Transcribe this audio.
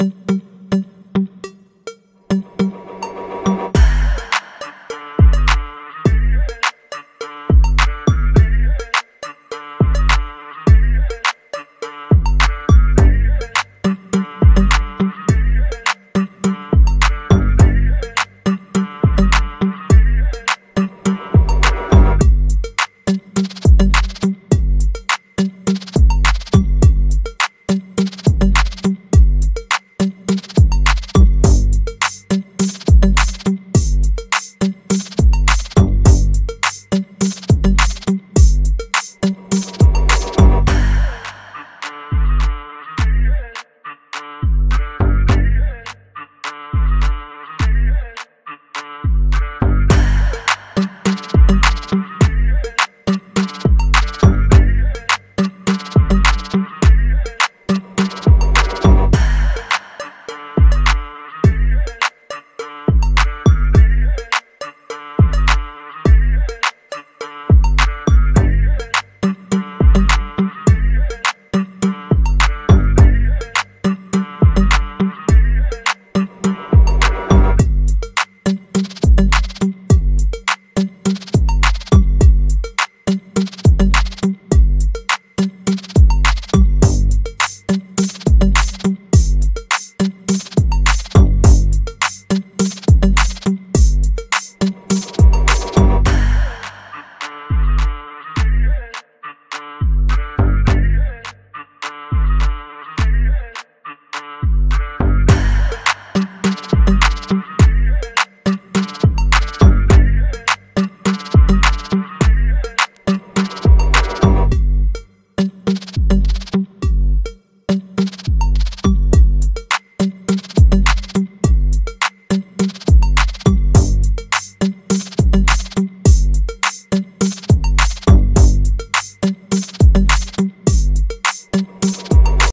Mm-hmm.